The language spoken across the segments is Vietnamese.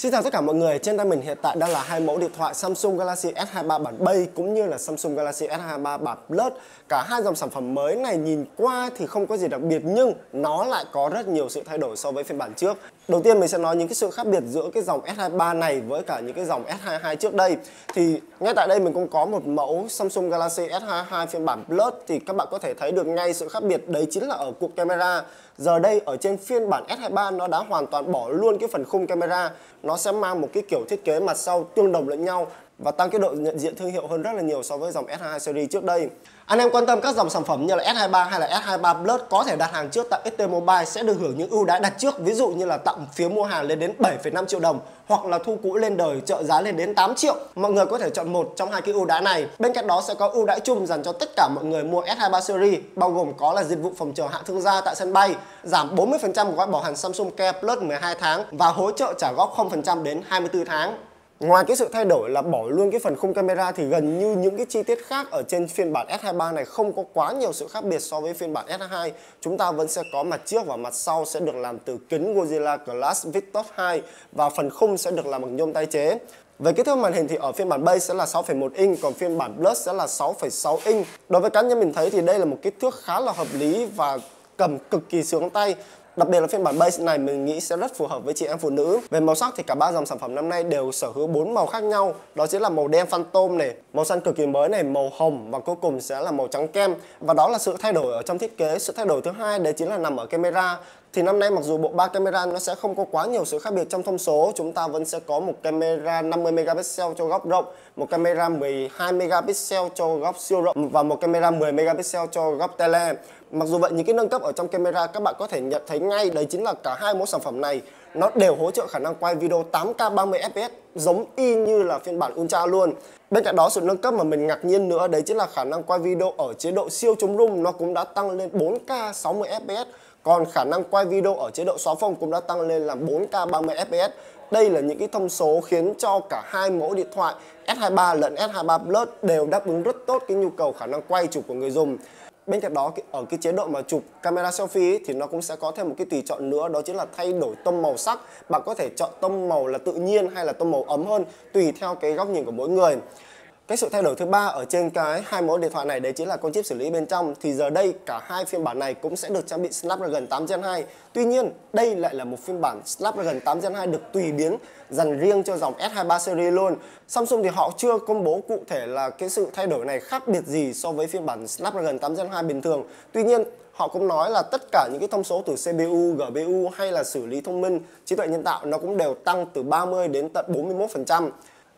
Xin chào tất cả mọi người, trên tay mình hiện tại đang là hai mẫu điện thoại Samsung Galaxy S23 bản Bay cũng như là Samsung Galaxy S23 bản Plus. Cả hai dòng sản phẩm mới này nhìn qua thì không có gì đặc biệt nhưng nó lại có rất nhiều sự thay đổi so với phiên bản trước. Đầu tiên mình sẽ nói những cái sự khác biệt giữa cái dòng S23 này với cả những cái dòng S22 trước đây. Thì ngay tại đây mình cũng có một mẫu Samsung Galaxy S22 phiên bản Plus thì các bạn có thể thấy được ngay sự khác biệt đấy chính là ở cụm camera. Giờ đây ở trên phiên bản S23 nó đã hoàn toàn bỏ luôn cái phần khung camera nó sẽ mang một cái kiểu thiết kế mặt sau tương đồng lẫn nhau và tăng cái độ nhận diện thương hiệu hơn rất là nhiều so với dòng S22 series trước đây. Anh em quan tâm các dòng sản phẩm như là S23 hay là S23 Plus có thể đặt hàng trước tại XT Mobile sẽ được hưởng những ưu đãi đặt trước ví dụ như là tặng phiếu mua hàng lên đến 7,5 triệu đồng hoặc là thu cũ lên đời trợ giá lên đến 8 triệu. Mọi người có thể chọn một trong hai cái ưu đãi này. Bên cạnh đó sẽ có ưu đãi chung dành cho tất cả mọi người mua S23 series bao gồm có là dịch vụ phòng chờ hạng thương gia tại sân bay, giảm 40% gói bảo hành Samsung Care Plus 12 tháng và hỗ trợ trả góp 0% đến 24 tháng. Ngoài cái sự thay đổi là bỏ luôn cái phần khung camera thì gần như những cái chi tiết khác ở trên phiên bản S23 này không có quá nhiều sự khác biệt so với phiên bản S2 Chúng ta vẫn sẽ có mặt trước và mặt sau sẽ được làm từ kính Godzilla Glass Victus 2 và phần khung sẽ được làm bằng nhôm tái chế. Về kích thước màn hình thì ở phiên bản base sẽ là 6,1 inch còn phiên bản Plus sẽ là 6,6 inch. Đối với cá nhân mình thấy thì đây là một kích thước khá là hợp lý và cầm cực kỳ sướng tay Đặc biệt là phiên bản base này mình nghĩ sẽ rất phù hợp với chị em phụ nữ. Về màu sắc thì cả ba dòng sản phẩm năm nay đều sở hữu bốn màu khác nhau. Đó chính là màu đen phantom này, màu xanh cực kỳ mới này, màu hồng và cuối cùng sẽ là màu trắng kem. Và đó là sự thay đổi ở trong thiết kế. Sự thay đổi thứ hai đấy chính là nằm ở camera thì năm nay mặc dù bộ ba camera nó sẽ không có quá nhiều sự khác biệt trong thông số, chúng ta vẫn sẽ có một camera 50 megapixel cho góc rộng, một camera 12 megapixel cho góc siêu rộng và một camera 10 megapixel cho góc tele. Mặc dù vậy, những cái nâng cấp ở trong camera các bạn có thể nhận thấy ngay, đấy chính là cả hai mẫu sản phẩm này, nó đều hỗ trợ khả năng quay video 8K 30 fps giống y như là phiên bản Ultra luôn. Bên cạnh đó, sự nâng cấp mà mình ngạc nhiên nữa, đấy chính là khả năng quay video ở chế độ siêu chống rung, nó cũng đã tăng lên 4K 60 fps còn khả năng quay video ở chế độ xóa phông cũng đã tăng lên là 4K 30 fps. Đây là những cái thông số khiến cho cả hai mẫu điện thoại S23 lẫn S23 Plus đều đáp ứng rất tốt cái nhu cầu khả năng quay chụp của người dùng. Bên cạnh đó ở cái chế độ mà chụp camera selfie thì nó cũng sẽ có thêm một cái tùy chọn nữa, đó chính là thay đổi tông màu sắc. Bạn có thể chọn tông màu là tự nhiên hay là tông màu ấm hơn, tùy theo cái góc nhìn của mỗi người. Cái sự thay đổi thứ ba ở trên cái hai mẫu điện thoại này đấy chính là con chip xử lý bên trong thì giờ đây cả hai phiên bản này cũng sẽ được trang bị Snapdragon 8 Gen 2. Tuy nhiên, đây lại là một phiên bản Snapdragon 8 Gen 2 được tùy biến dành riêng cho dòng S23 series luôn. Samsung thì họ chưa công bố cụ thể là cái sự thay đổi này khác biệt gì so với phiên bản Snapdragon 8 Gen 2 bình thường. Tuy nhiên, họ cũng nói là tất cả những cái thông số từ CPU, GPU hay là xử lý thông minh, trí tuệ nhân tạo nó cũng đều tăng từ 30 đến tận 41%.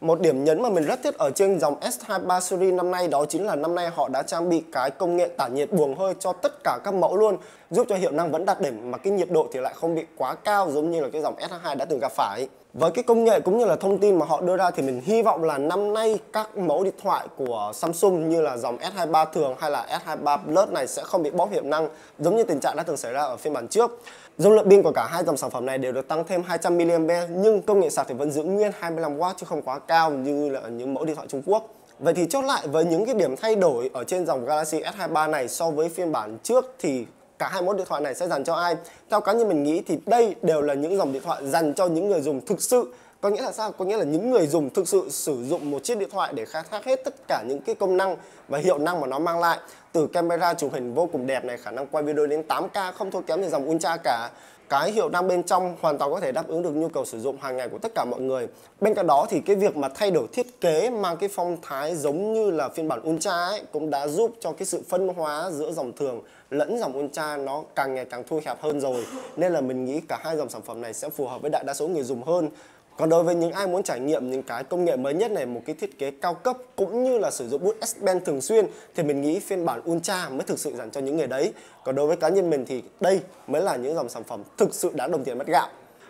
Một điểm nhấn mà mình rất thích ở trên dòng S23 series năm nay đó chính là năm nay họ đã trang bị cái công nghệ tản nhiệt buồng hơi cho tất cả các mẫu luôn, giúp cho hiệu năng vẫn đạt đỉnh mà cái nhiệt độ thì lại không bị quá cao giống như là cái dòng S22 đã từng gặp phải. Với cái công nghệ cũng như là thông tin mà họ đưa ra thì mình hy vọng là năm nay các mẫu điện thoại của Samsung như là dòng S23 thường hay là S23 Plus này sẽ không bị bóp hiệu năng, giống như tình trạng đã từng xảy ra ở phiên bản trước. Dung lượng pin của cả hai dòng sản phẩm này đều được tăng thêm 200 mAh nhưng công nghệ sạc thì vẫn giữ nguyên 25W chứ không quá cao như là những mẫu điện thoại Trung Quốc. Vậy thì chốt lại với những cái điểm thay đổi ở trên dòng Galaxy S23 này so với phiên bản trước thì cả hai mẫu điện thoại này sẽ dành cho ai? Theo cá nhân mình nghĩ thì đây đều là những dòng điện thoại dành cho những người dùng thực sự có nghĩa là sao? Có nghĩa là những người dùng thực sự sử dụng một chiếc điện thoại để khai thác hết tất cả những cái công năng và hiệu năng mà nó mang lại. Từ camera chụp hình vô cùng đẹp này, khả năng quay video đến 8K không thua kém gì dòng Ultra cả cái hiệu năng bên trong hoàn toàn có thể đáp ứng được nhu cầu sử dụng hàng ngày của tất cả mọi người. Bên cạnh đó thì cái việc mà thay đổi thiết kế mang cái phong thái giống như là phiên bản Ultra ấy cũng đã giúp cho cái sự phân hóa giữa dòng thường lẫn dòng Ultra nó càng ngày càng thu hẹp hơn rồi. Nên là mình nghĩ cả hai dòng sản phẩm này sẽ phù hợp với đại đa số người dùng hơn. Còn đối với những ai muốn trải nghiệm những cái công nghệ mới nhất này, một cái thiết kế cao cấp cũng như là sử dụng bút S Pen thường xuyên thì mình nghĩ phiên bản Ultra mới thực sự dành cho những người đấy. Còn đối với cá nhân mình thì đây mới là những dòng sản phẩm thực sự đáng đồng tiền mất gạo.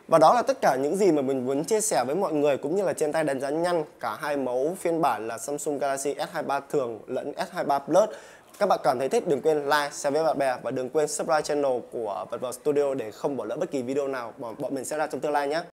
Và đó là tất cả những gì mà mình muốn chia sẻ với mọi người cũng như là trên tay đánh giá nhanh cả hai mẫu phiên bản là Samsung Galaxy S23 thường lẫn S23 Plus. Các bạn cảm thấy thích đừng quên like, share với bạn bè và đừng quên subscribe channel của Vật Vật Studio để không bỏ lỡ bất kỳ video nào mà bọn mình sẽ ra trong tương lai nhé.